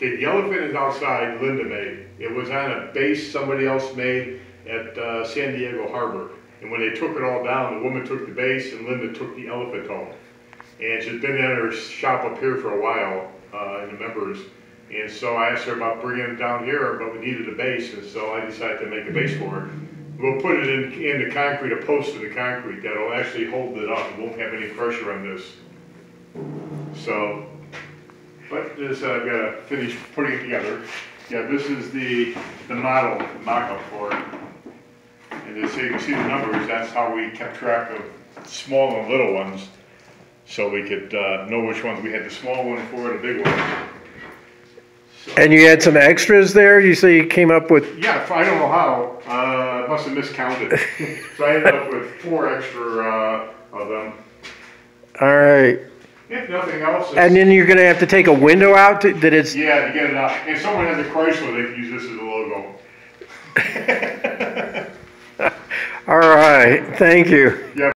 The elephant is outside, Linda made. It was on a base somebody else made at uh, San Diego Harbor. And when they took it all down, the woman took the base and Linda took the elephant home. And she's been in her shop up here for a while, uh, in the Mimbres. And so I asked her about bringing it down here, but we needed a base, and so I decided to make a base for it. We'll put it in, in the concrete, a post in the concrete that'll actually hold it up, it won't have any pressure on this. So, but this, I've gotta finish putting it together. Yeah, this is the, the model, the mock-up for it. And as you can see the numbers, that's how we kept track of small and little ones. So we could, uh, know which ones, we had the small one for the big one. So- And you had some extras there? You say you came up with, Yeah, I don't know how, uh, I must have miscounted. So I ended up with four extra, uh, of them. all right. If nothing else, And then you're gonna have to take a window out to- that it's, yeah, to get it out. And someone has a Chrysler, they can use this as a logo. all right, thank you.